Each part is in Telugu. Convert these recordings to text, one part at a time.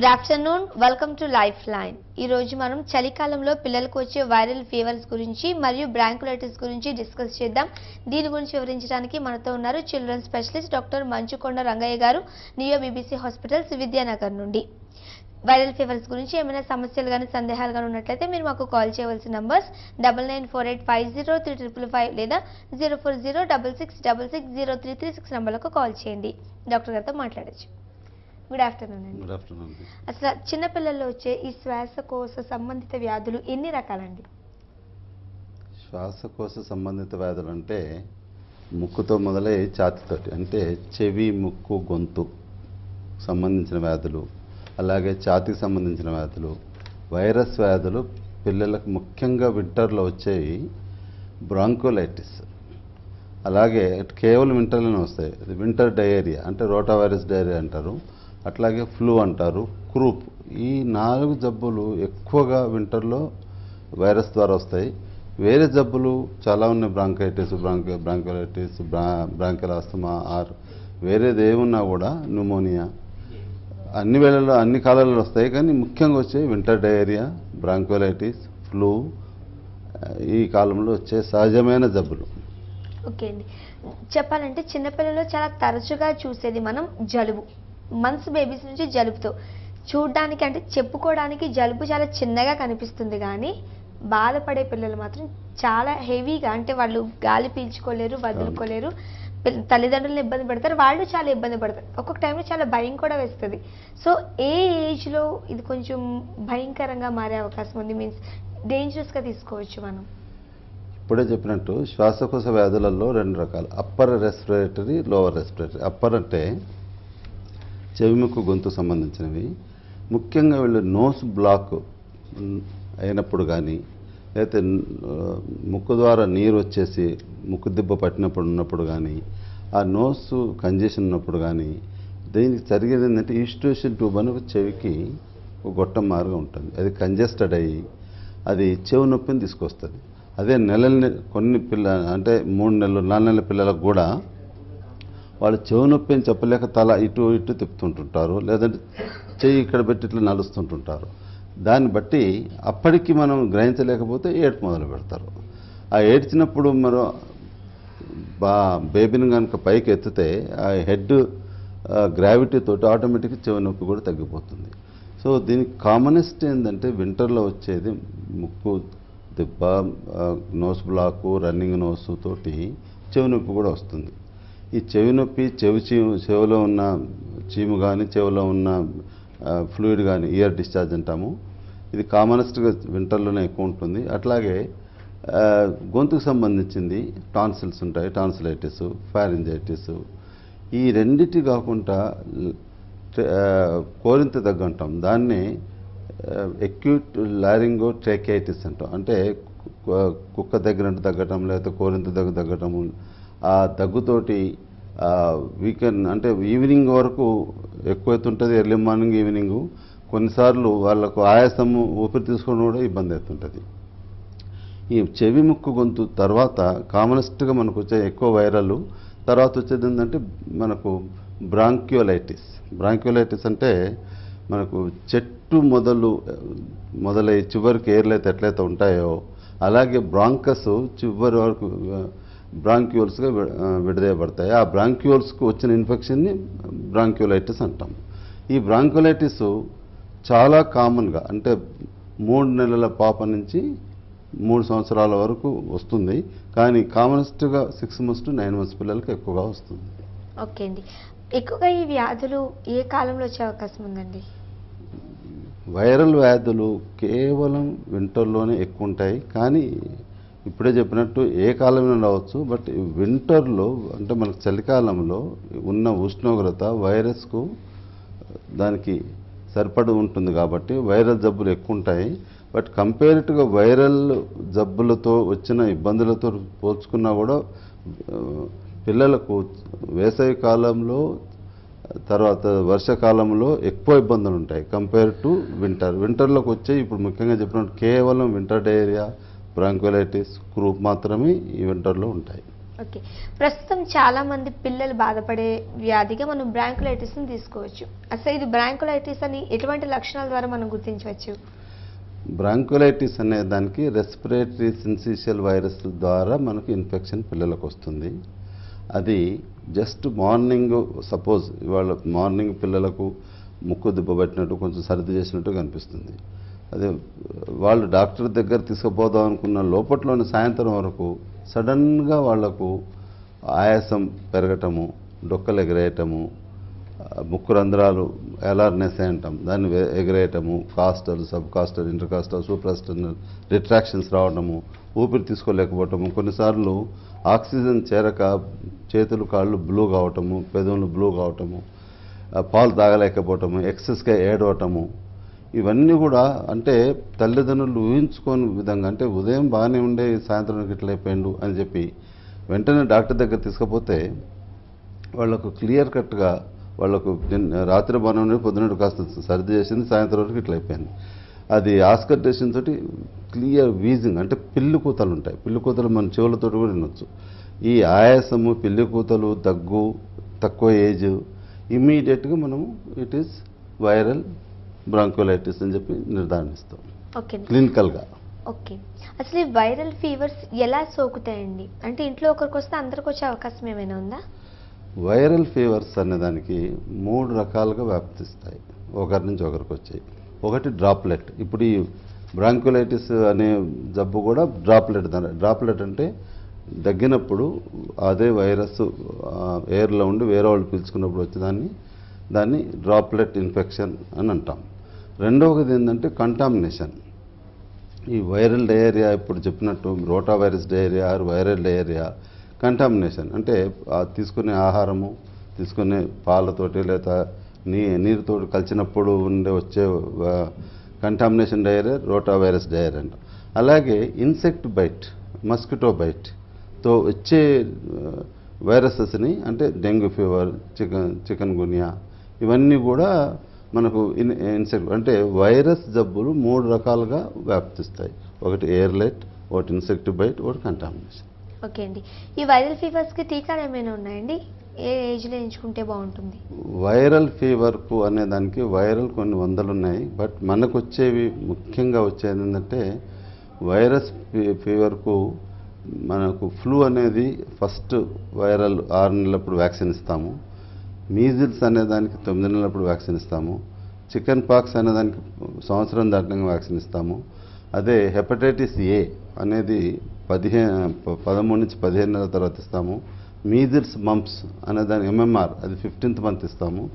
Good afternoon welcome to Life Line ఈ రోజు మనం చలికాలంలో పిల్లలకు వచ్చే వైరల్ ఫీవర్స్ గురించి మరియు బ్రాంకులైటిస్ గురించి డిస్కస్ చేద్దాం. దీని గురించి వివరించడానికి మనతో ఉన్నారు children specialist doctor Manchukonda Rangaiah గారు నియో బీబీసీ హాస్పిటల్స్ విద్యానగర్ నుండి. వైరల్ ఫీవర్స్ గురించి ఏమైనా సమస్యలు కానీ సందేహాలు కానీ ఉన్నట్లయితే మీరు మాకు కాల్ చేయవలసిన numbers double nine four eight five zero three triple five లేదా zero four zero double six double six zero three three six నంబర్లకు call చేయండి. డాక్టర్ గారితో మాట్లాడచ్చు. గుడ్ ఆఫ్టర్నూన్ అండి. గుడ్ ఆఫ్టర్నూన్ అసలు చిన్నపిల్లల్లో వచ్చే ఈ శ్వాసకోశ సంబంధిత వ్యాధులు ఎన్ని రకాలండి? శ్వాసకోశ సంబంధిత వ్యాధులు అంటే ముక్కుతో మొదలై ఛాతితోటి అంటే చెవి ముక్కు గొంతు సంబంధించిన వ్యాధులు అలాగే ఛాతీకి సంబంధించిన వ్యాధులు వైరస్ వ్యాధులు పిల్లలకు ముఖ్యంగా వింటర్లో వచ్చేవి బ్రాంకోలైటిస్ అలాగే కేవలం వింటర్లోనే వస్తాయి. వింటర్ డయేరియా అంటే రోటా వైరస్ డయేరియా అంటారు. అట్లాగే ఫ్లూ అంటారు క్రూప్. ఈ నాలుగు జబ్బులు ఎక్కువగా వింటర్లో వైరస్ ద్వారా వస్తాయి. వేరే జబ్బులు చాలా ఉన్నాయి బ్రాంకైటిస్ బ్రాంక బ్రాంకోలైటిస్ బ్రా బ్రాంకల్ ఆస్తమా ఆర్. వేరేది ఏమున్నా కూడా న్యూమోనియా. అన్ని వేళల్లో అన్ని కాలాల్లో వస్తాయి కానీ ముఖ్యంగా వచ్చే వింటర్ డయేరియా బ్రాంకోలైటిస్ ఫ్లూ ఈ కాలంలో వచ్చే సహజమైన జబ్బులు. ఓకే అండి. చెప్పాలంటే చిన్నపిల్లలు చాలా తరచుగా చూసేది మనం జలుబు. మంత్స్ బేబీస్ నుంచి జలుబుతో. చూడడానికి అంటే చెప్పుకోవడానికి జలుబు చాలా చిన్నగా కనిపిస్తుంది కానీ బాధపడే పిల్లలు మాత్రం చాలా హెవీగా అంటే వాళ్ళు గాలి పీల్చుకోలేరు వదులుకోలేరు తల్లిదండ్రులను ఇబ్బంది పెడతారు వాళ్ళు చాలా ఇబ్బంది పడతారు. ఒక్కొక్క టైంలో చాలా భయం కూడా వేస్తుంది. సో ఏ ఏజ్లో ఇది కొంచెం భయంకరంగా మారే అవకాశం ఉంది మీన్స్ డేంజరస్గా తీసుకోవచ్చు మనం. ఇప్పుడే చెప్పినట్టు శ్వాసకోశ వ్యాధులలో రెండు రకాలు. Upper respiratory lower respiratory upper అంటే చెవిముక్కు గొంతు సంబంధించినవి. ముఖ్యంగా వీళ్ళు నోస్ బ్లాక్ అయినప్పుడు కానీ లేకపోతే ముక్కు ద్వారా నీరు వచ్చేసి ముక్కు దిబ్బ పట్టినప్పుడు ఉన్నప్పుడు కానీ ఆ నోస్ కంజెషన్ ఉన్నప్పుడు కానీ దీనికి జరిగేది ఏంటంటే ఈస్టోషన్ ట్యూబ్ అని ఒక చెవికి ఒక గొట్టం మార్గం ఉంటుంది. అది కంజెస్టెడ్ అయ్యి అది చెవి నొప్పిని తీసుకొస్తుంది. అదే నెలల్ని కొన్ని పిల్ల అంటే మూడు నెలలు నాలుగు నెలల పిల్లలకు కూడా వాళ్ళు చెవు నొప్పి అని చెప్పలేక తల ఇటు ఇటు తిప్పుతుంటుంటారు లేదంటే చెయ్యి ఇక్కడ పెట్టి ఇట్లా నడుస్తుంటుంటారు. దాన్ని బట్టి అప్పటికి మనం గ్రహించలేకపోతే ఏడుపు మొదలు పెడతారు. ఆ ఏడ్చినప్పుడు మరో బా బేబీని కనుక పైకి ఎత్తితే ఆ హెడ్ గ్రావిటీ తోటి ఆటోమేటిక్గా చెవి నొప్పి కూడా తగ్గిపోతుంది. సో దీనికి కామనెస్ట్ ఏంటంటే వింటర్లో వచ్చేది ముక్కు దిబ్బ నోస్ బ్లాకు రన్నింగ్ నోస్ తోటి చెవి నొప్పి కూడా వస్తుంది. ఈ చెవి నొప్పి చెవి చీము చెవిలో ఉన్న చీము కానీ చెవిలో ఉన్న ఫ్లూయిడ్ కానీ ఇయర్ డిశ్చార్జ్ అంటాము. ఇది కామనెస్ట్గా వింటర్లోనే ఎక్కువ ఉంటుంది. అట్లాగే గొంతుకు సంబంధించింది టాన్సిల్స్ ఉంటాయి టాన్సిలైటిస్ ఫారింజైటిస్ ఈ రెండిటి కాకుండా కోరింత దగ్గు అంటాం. దాన్ని ఎక్యూట్ లారింగో ట్రేకైటిస్ అంటాం. అంటే కుక్క దగ్గర తగ్గటం లేకపోతే కోరింత దగ్గర తగ్గటము ఆ దగ్గుతోటి వీకెండ్ అంటే ఈవినింగ్ వరకు ఎక్కువైతుంటుంది ఎర్లీ మార్నింగ్ ఈవినింగ్. కొన్నిసార్లు వాళ్ళకు ఆయాసము ఊపిరి తీసుకోవడం కూడా ఇబ్బంది అవుతుంటుంది ఈ చెవి ముక్కు గొంతు తర్వాత కామనెస్ట్గా మనకు వచ్చే ఎక్కువ వైరల్ తర్వాత వచ్చేది ఏంటంటే మనకు బ్రాంక్యోలైటిస్. బ్రాంక్యోలైటిస్ అంటే మనకు చెట్టు మొదలు మొదలై చివరికి ఏర్లు అయితే ఎట్లయితే ఉంటాయో అలాగే బ్రాంకస్ చివరి వరకు బ్రాంక్యూల్స్గా విడదీయబడతాయి. ఆ బ్రాంక్యూల్స్కు వచ్చిన ఇన్ఫెక్షన్ని బ్రాంక్యోలైటిస్ అంటాం. ఈ బ్రాంక్యోలైటిస్ చాలా కామన్గా అంటే మూడు నెలల పాప నుంచి మూడు సంవత్సరాల వరకు వస్తుంది. కానీ కామనెస్ట్గా six months to nine months పిల్లలకి ఎక్కువగా వస్తుంది. ఓకే అండి. ఎక్కువగా ఈ వ్యాధులు ఏ కాలంలో వచ్చే అవకాశం ఉందండి? వైరల్ వ్యాధులు కేవలం వింటర్లోనే ఎక్కువ ఉంటాయి కానీ ఇప్పుడే చెప్పినట్టు ఏ కాలంలో రావచ్చు బట్ వింటర్లో అంటే మనకు చలికాలంలో ఉన్న ఉష్ణోగ్రత వైరస్కు దానికి సరిపడి ఉంటుంది కాబట్టి వైరల్ జబ్బులు ఎక్కువ ఉంటాయి బట్ కంపేరిటివ్గా వైరల్ జబ్బులతో వచ్చిన ఇబ్బందులతో పోల్చుకున్నా కూడా పిల్లలకు వేసవి కాలంలో తర్వాత వర్షాకాలంలో ఎక్కువ ఇబ్బందులు ఉంటాయి కంపేర్ టు వింటర్. వింటర్లోకి వచ్చే ఇప్పుడు ముఖ్యంగా చెప్పినట్టు కేవలం వింటర్ డయేరియా బ్రాంకోలైటిస్ క్రూప్ మాత్రమే ఈ వింటర్లో ఉంటాయి. ఓకే. ప్రస్తుతం చాలా మంది పిల్లలు బాధపడే వ్యాధిగా మనం బ్రాంకులైటిస్ని తీసుకోవచ్చు. అసలు ఇది బ్రాంకులైటిస్ అని ఎటువంటి లక్షణాల ద్వారా మనం గుర్తించవచ్చు? బ్రాంకులైటిస్ అనే దానికి రెస్పిరేటరీ సిన్సిషియల్ వైరస్ ద్వారా మనకు ఇన్ఫెక్షన్ పిల్లలకు వస్తుంది. అది జస్ట్ మార్నింగ్ సపోజ్ ఇవాళ మార్నింగ్ పిల్లలకు ముక్కు దిబ్బబట్టినట్టు కొంచెం సర్ది చేసినట్టు కనిపిస్తుంది. అదే వాళ్ళు డాక్టర్ దగ్గర తీసుకుపోదాం అనుకున్న లోపట్లోని సాయంత్రం వరకు సడన్గా వాళ్ళకు ఆయాసం పెరగటము డొక్కలు ఎగరేయటము ముక్కు రంధ్రాలు ఎలార్నెస్ అంటాం. దాన్ని ఎగరేయటము కాస్టల్ సబ్ కాస్టల్ ఇంటర్ కాస్టల్ సూప్రాస్టర్నల్ రిట్రాక్షన్స్ రావడము ఊపిరి తీసుకోలేకపోవటము కొన్నిసార్లు ఆక్సిజన్ చేరక చేతులు కాళ్ళు బ్లూ కావటము పెదవులు బ్లూ కావటము పాలు తాగలేకపోవటము ఎక్సెస్గా ఏడవటము ఇవన్నీ కూడా అంటే తల్లిదండ్రులు ఊహించుకోని విధంగా అంటే ఉదయం బాగానే ఉండే సాయంత్రం ఇట్లా అని చెప్పి వెంటనే డాక్టర్ దగ్గర తీసుకపోతే వాళ్ళకు క్లియర్ కట్గా వాళ్ళకు రాత్రి బాగానే ఉండి పొద్దున కాస్త సర్ది చేసింది సాయంత్రం వరకు ఇట్లా అయిపోయింది. అది ఆస్కర్టేషన్ తోటి క్లియర్ వీజింగ్ అంటే పిల్లి కూతలు ఉంటాయి. పిల్లి కూతలు మన చెవులతో కూడా వినొచ్చు. ఈ ఆయాసము పిల్లి కూతలు దగ్గు తక్కువ ఏజ్ ఇమీడియట్గా మనము ఇట్ ఈస్ వైరల్ బ్రాంకోలైటిస్ అని చెప్పి నిర్ధారిస్తాం ఓకే. క్లినికల్గా. ఓకే. అసలు వైరల్ ఫీవర్స్ ఎలా సోకుతాయండి? అంటే ఇంట్లో ఒకరికి వస్తే అందరికి వచ్చే అవకాశం ఏమైనా ఉందా? వైరల్ ఫీవర్స్ అనేదానికి మూడు రకాలుగా వ్యాప్తిస్తాయి. ఒకరి నుంచి ఒకరికి వచ్చాయి. ఒకటి డ్రాప్లెట్. ఇప్పుడు ఈ బ్రాంకులైటిస్ అనే జబ్బు కూడా డ్రాప్లెట్ డ్రాప్లెట్ అంటే దగ్గినప్పుడు అదే వైరస్ ఎయిర్లో ఉండి వేరే వాళ్ళు పీల్చుకున్నప్పుడు వచ్చేదాన్ని దాన్ని డ్రాప్లెట్ ఇన్ఫెక్షన్ అని అంటాం. రెండవది ఏంటంటే కంటామినేషన్ ఈ వైరల్ డయేరియా ఇప్పుడు చెప్పినట్టు rotavirus diarrhoea or viral diarrhoea contamination అంటే తీసుకునే ఆహారము తీసుకునే పాలతోటి లేదా నీ నీరుతో కలిసినప్పుడు ఉండే వచ్చే contamination diarrhoea rota virus diarrhoea అంట. అలాగే ఇన్సెక్ట్ బైట్ మస్కిటో బైట్తో వచ్చే వైరసెస్ని అంటే dengue fever chicken chikungunya ఇవన్నీ కూడా మనకు ఇన్ ఇన్సెక్ట్ అంటే వైరస్ జబ్బులు మూడు రకాలుగా వ్యాప్తిస్తాయి. ఒకటి ఎయిర్లైట్ ఒకటి ఇన్సెక్ట్ బైట్ ఒకటి కంటామినేషన్ ఓకే అండి. ఈ వైరల్ ఫీవర్స్కి టీకాలు ఏమైనా ఉన్నాయండి? ఏ ఏజ్లో ఎంచుకుంటే బాగుంటుంది? వైరల్ ఫీవర్కు అనే దానికి వైరల్ కొన్ని వందలు ఉన్నాయి బట్ మనకు వచ్చేవి ముఖ్యంగా వచ్చేది ఏంటంటే వైరస్ ఫీవర్కు మనకు ఫ్లూ అనేది ఫస్ట్ వైరల్ ఆరు నెలలప్పుడు వ్యాక్సిన్ ఇస్తాము. మీజిల్స్ అనేదానికి తొమ్మిది నెలలప్పుడు వ్యాక్సిన్ ఇస్తాము. చికెన్ పాక్స్ అనేదానికి సంవత్సరం దాటినాక వ్యాక్సిన్ ఇస్తాము. అదే హెపటైటిస్ ఏ అనేది పదిహేను పదమూడు నుంచి పదిహేను నెలల తర్వాత ఇస్తాము. మీజిల్స్ మంప్స్ అనే దాని ఎంఎంఆర్ అది ఫిఫ్టీన్త్ మంత్ ఇస్తాము.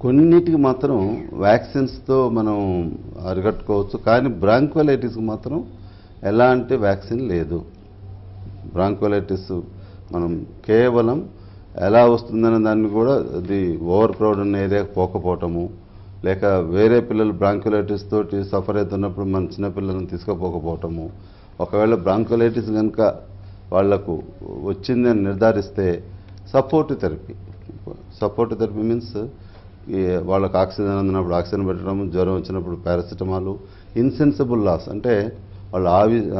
కొన్నిటికి మాత్రం వ్యాక్సిన్స్తో మనం అరిగట్టుకోవచ్చు కానీ బ్రాంకోలైటిస్కి మాత్రం ఎలాంటి వ్యాక్సిన్ లేదు. బ్రాంకోలైటిస్ మనం కేవలం ఎలా వస్తుందనే దాన్ని కూడా అది ఓవర్ క్రౌడ్ ఉన్న ఏరియాకి పోకపోవటము. లేక వేరే పిల్లలు బ్రాంకులైటిస్ తోటి సఫర్ అవుతున్నప్పుడు మన చిన్నపిల్లలను తీసుకుపోకపోవటము. ఒకవేళ బ్రాంక్యులైటిస్ కనుక వాళ్ళకు వచ్చిందని నిర్ధారిస్తే support therapy. Support therapy means వాళ్ళకి ఆక్సిజన్ అందినప్పుడు ఆక్సిజన్ పెట్టడం జ్వరం వచ్చినప్పుడు పారాసిటమాల్ ఇన్సెన్సిబుల్ లాస్. అంటే వాళ్ళు ఆవి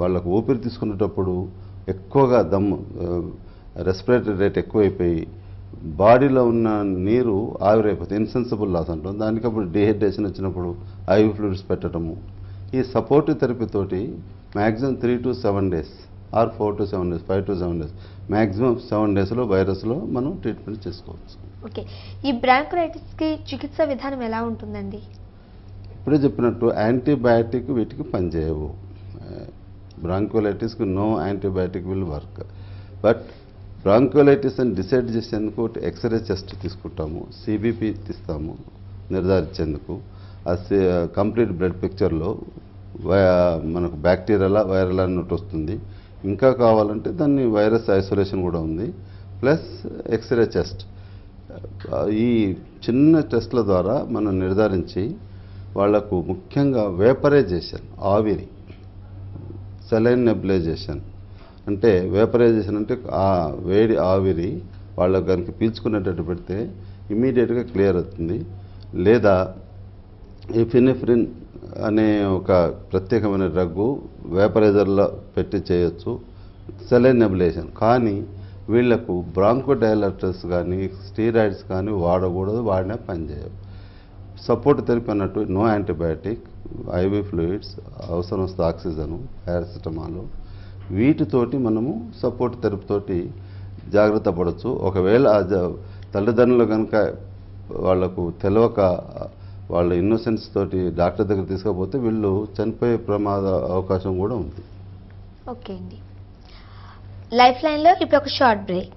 వాళ్ళకు ఊపిరి తీసుకునేటప్పుడు ఎక్కువగా దమ్ము రెస్పిరేటరీ రేట్ ఎక్కువైపోయి బాడీలో ఉన్న నీరు ఆవిరైపోతుంది ఇన్సెన్సిబుల్ లాస్ అంటాం. దానికి అప్పుడు డిహైడ్రేషన్ వచ్చినప్పుడు ఐవి ఫ్లూయిడ్స్ పెట్టడము. ఈ సపోర్టివ్ థెరపీ తోటి maximum three to seven days or four to seven days five to seven days maximum seven డేస్లో వైరస్లో మనం ట్రీట్మెంట్ చేసుకోవచ్చు. ఓకే ఈ బ్రాంకులైటిస్కి చికిత్స విధానం ఎలా ఉంటుందండి? ఇప్పుడే చెప్పినట్టు యాంటీబయాటిక్ వీటికి పనిచేయవు. బ్రాంకోలైటిస్కి no antibiotic will work but bronchiolitis అని డిసైడ్ చేసేందుకు ఒకటి ఎక్స్రే చెస్ట్ తీసుకుంటాము సిబిపి తీస్తాము నిర్ధారించేందుకు. ఆ కంప్లీట్ బ్లడ్ పిక్చర్లో మనకు బ్యాక్టీరియలా వైరల్ అన్నట్టు వస్తుంది. ఇంకా కావాలంటే దాన్ని వైరస్ ఐసోలేషన్ కూడా ఉంది. ప్లస్ ఎక్స్రే చెస్ట్ ఈ చిన్న టెస్ట్ల ద్వారా మనం నిర్ధారించి వాళ్ళకు ముఖ్యంగా వేపరైజేషన్ ఆవిరి సెలైన్ నెబులైజేషన్ అంటే వేపరైజేషన్ అంటే ఆ వేడి ఆవిరి వాళ్ళ కనుక పీల్చుకునేటట్టు పెడితే ఇమీడియట్గా క్లియర్ అవుతుంది. లేదా ఎఫినెఫ్రిన్ అనే ఒక ప్రత్యేకమైన డ్రగ్గు వేపరైజర్లో పెట్టి చేయొచ్చు. సెలైన్ నెబులేషన్ కానీ వీళ్ళకు బ్రాంకో డైలటర్స్ కానీ స్టీరాయిడ్స్ కానీ వాడకూడదు వాడినా పనిచేయవు సపోర్ట్ థెరపీ అన్నట్టు నో యాంటీబయాటిక్ ఐవీ ఫ్లూయిడ్స్ అవసరం వస్తే ఆక్సిజన్ పారాసిటమాలు వీటితోటి మనము సపోర్ట్ థెరపీ జాగ్రత్త పడవచ్చు ఒకవేళ తల్లిదండ్రులు కనుక వాళ్ళకు తెలియక వాళ్ళ ఇన్నోసెన్స్ తోటి డాక్టర్ దగ్గర తీసుకపోతే వీళ్ళు చనిపోయే ప్రమాద అవకాశం కూడా ఉంది. ఓకే అండి. లైఫ్ లైన్లో ఇప్పుడు ఒక షార్ట్ బ్రేక్.